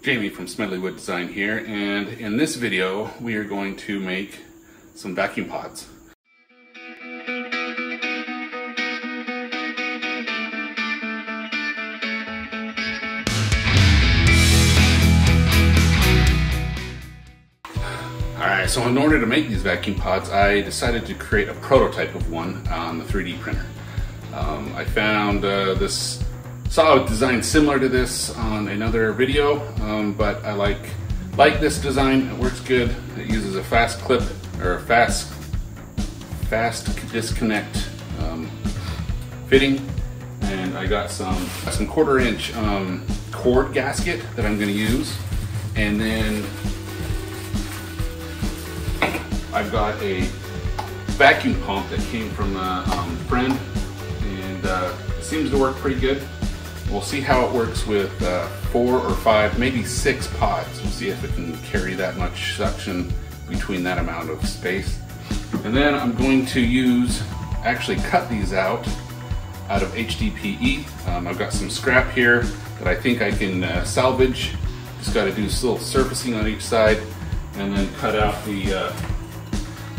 Jamie from Smedley Wood Design here, and in this video we are going to make some vacuum pods. Alright, so in order to make these vacuum pods, I decided to create a prototype of one on the 3D printer. Um, I found uh, this saw a design similar to this on another video, um, but I like like this design. It works good. It uses a fast clip or a fast fast disconnect um, fitting, and I got some some quarter inch um, cord gasket that I'm going to use, and then I've got a vacuum pump that came from a um, friend, and uh, it seems to work pretty good. We'll see how it works with uh, four or five, maybe six pods. We'll see if it can carry that much suction between that amount of space. And then I'm going to use, actually cut these out, out of HDPE. Um, I've got some scrap here that I think I can uh, salvage. Just got to do a little surfacing on each side and then cut out the uh,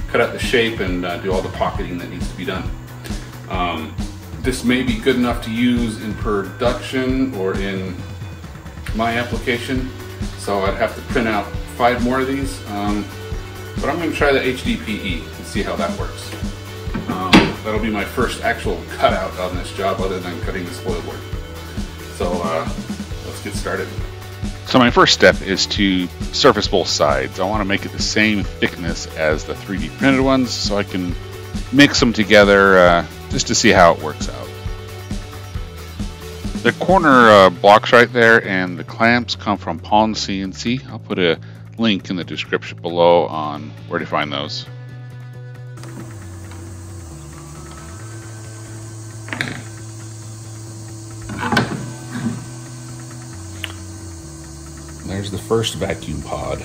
cut out the shape and uh, do all the pocketing that needs to be done. Um, this may be good enough to use in production or in my application. So I'd have to print out five more of these. Um, but I'm going to try the HDPE and see how that works. Um, that'll be my first actual cutout on this job other than cutting the spoil board. So uh, let's get started. So my first step is to surface both sides. I want to make it the same thickness as the 3D printed ones so I can mix them together uh, just to see how it works out. The corner uh, blocks right there and the clamps come from PwnCNC. I'll put a link in the description below on where to find those. There's the first vacuum pod.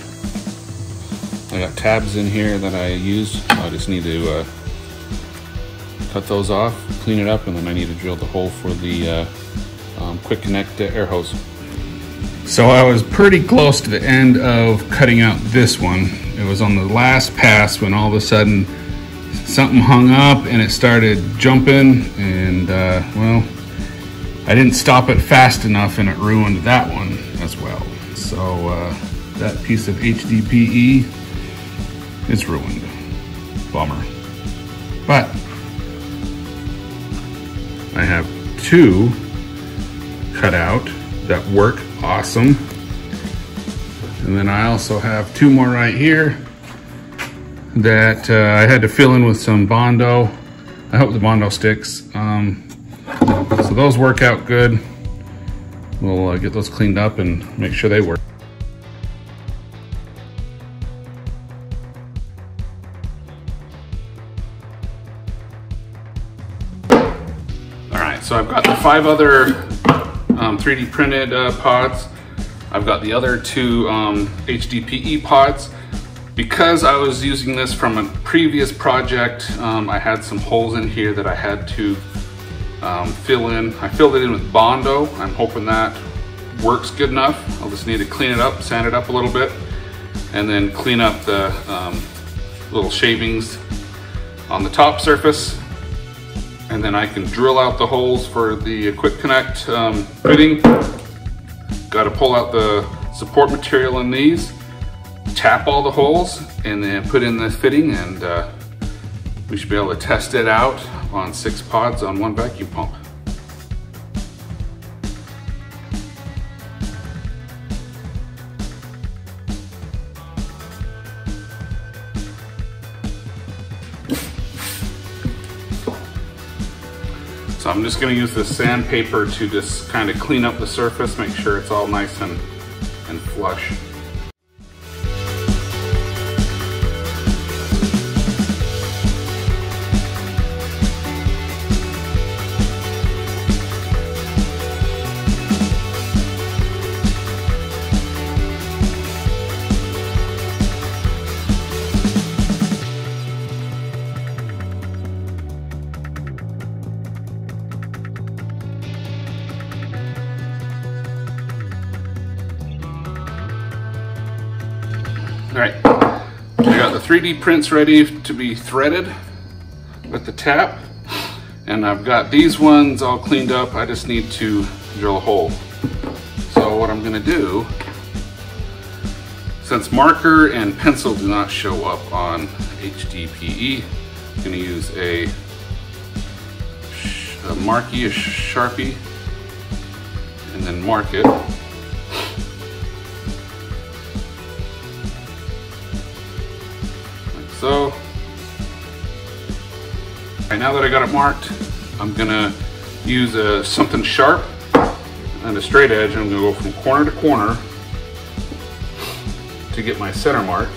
I got tabs in here that I used. I just need to uh, cut those off, clean it up, and then I need to drill the hole for the uh, um, quick connect air hose. So I was pretty close to the end of cutting out this one. It was on the last pass when all of a sudden something hung up and it started jumping and uh, well, I didn't stop it fast enough and it ruined that one as well. So uh, that piece of HDPE is ruined. Bummer. I have two cut out that work awesome. And then I also have two more right here that uh, I had to fill in with some Bondo. I hope the Bondo sticks. Um, so those work out good. We'll uh, get those cleaned up and make sure they work. Five other um, 3D printed uh, pods. I've got the other two um, HDPE pods. Because I was using this from a previous project, um, I had some holes in here that I had to um, fill in. I filled it in with Bondo. I'm hoping that works good enough. I'll just need to clean it up, sand it up a little bit, and then clean up the um, little shavings on the top surface and then I can drill out the holes for the quick connect um, fitting. Got to pull out the support material in these, tap all the holes, and then put in the fitting and uh, we should be able to test it out on six pods on one vacuum pump. So I'm just gonna use this sandpaper to just kind of clean up the surface, make sure it's all nice and, and flush. The 3D prints ready to be threaded with the tap. And I've got these ones all cleaned up. I just need to drill a hole. So what I'm gonna do, since marker and pencil do not show up on HDPE, I'm gonna use a, a Marky, a Sharpie, and then mark it. So. Now that I got it marked, I'm gonna use a, something sharp and a straight edge. I'm gonna go from corner to corner to get my center mark.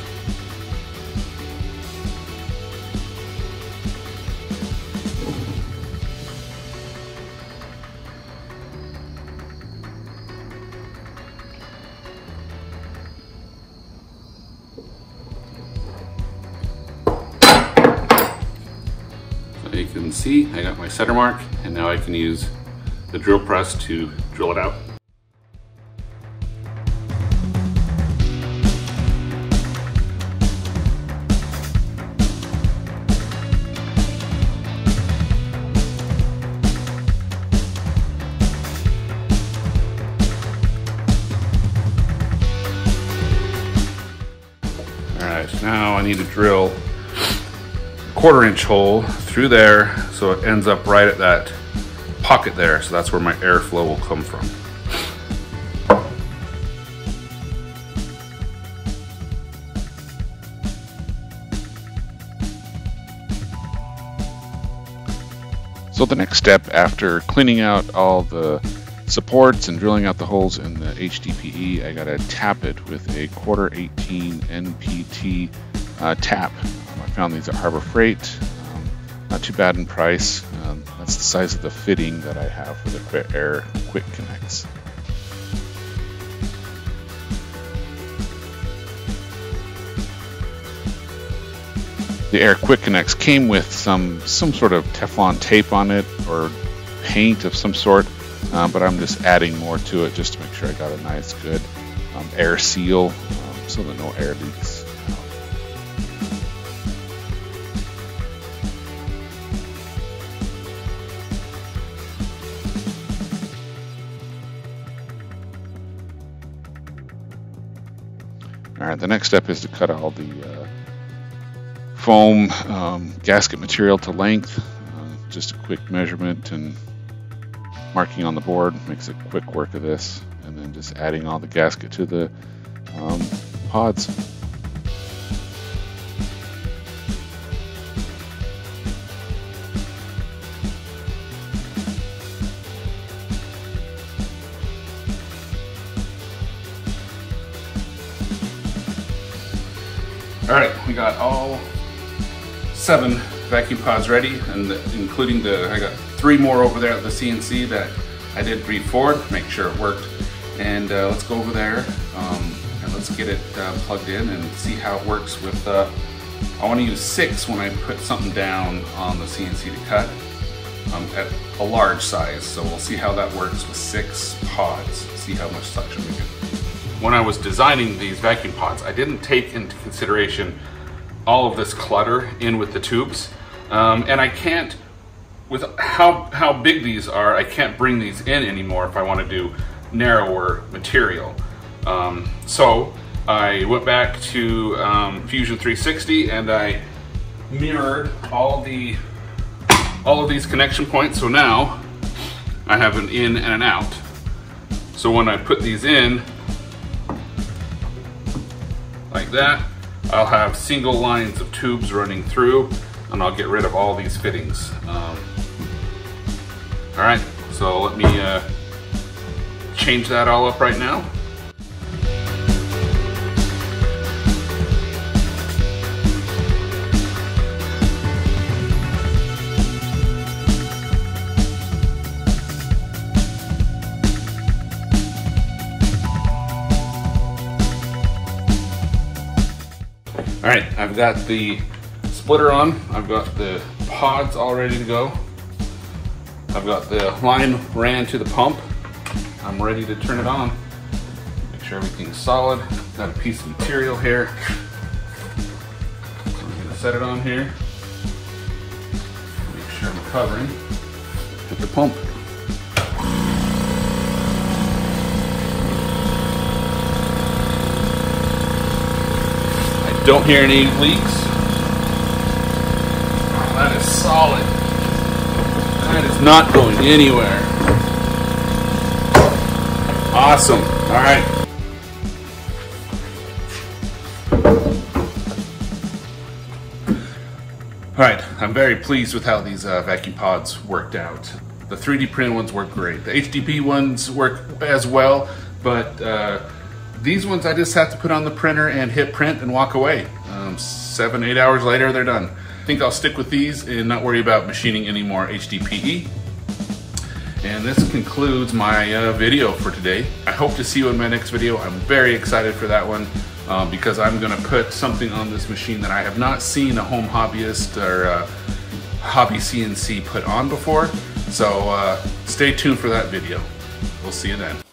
See I got my center mark and now I can use the drill press to drill it out. All right, now I need to drill quarter inch hole through there so it ends up right at that pocket there. So that's where my airflow will come from. So the next step after cleaning out all the supports and drilling out the holes in the HDPE, I gotta tap it with a quarter 18 NPT uh, tap. Um, found these at Harbor Freight. Um, not too bad in price. Um, that's the size of the fitting that I have for the Air Quick Connects. The Air Quick Connects came with some some sort of Teflon tape on it or paint of some sort, uh, but I'm just adding more to it just to make sure I got a nice good um, air seal um, so that no air leaks. All right, the next step is to cut all the uh, foam um, gasket material to length. Uh, just a quick measurement and marking on the board makes a quick work of this. And then just adding all the gasket to the um, pods. Got all seven vacuum pods ready, and the, including the, I got three more over there at the CNC that I did breathe forward, make sure it worked. And uh, let's go over there um, and let's get it uh, plugged in and see how it works with, uh, I wanna use six when I put something down on the CNC to cut um, at a large size. So we'll see how that works with six pods, see how much suction we get. When I was designing these vacuum pods, I didn't take into consideration all of this clutter in with the tubes. Um, and I can't, with how, how big these are, I can't bring these in anymore if I want to do narrower material. Um, so I went back to um, Fusion 360 and I mirrored all the all of these connection points. So now I have an in and an out. So when I put these in, like that, I'll have single lines of tubes running through and I'll get rid of all these fittings. Um, all right, so let me uh, change that all up right now. All right, I've got the splitter on. I've got the pods all ready to go. I've got the line ran to the pump. I'm ready to turn it on. Make sure everything's solid. Got a piece of material here. We're gonna set it on here. Make sure I'm covering. Hit the pump. Don't hear any leaks. That is solid. That is not going anywhere. Awesome. All right. All right, I'm very pleased with how these uh, vacuum pods worked out. The 3D printed ones work great. The HDP ones work as well, but uh, these ones I just have to put on the printer and hit print and walk away. Um, seven, eight hours later, they're done. I think I'll stick with these and not worry about machining any more HDPE. And this concludes my uh, video for today. I hope to see you in my next video. I'm very excited for that one uh, because I'm gonna put something on this machine that I have not seen a home hobbyist or uh, hobby CNC put on before. So uh, stay tuned for that video. We'll see you then.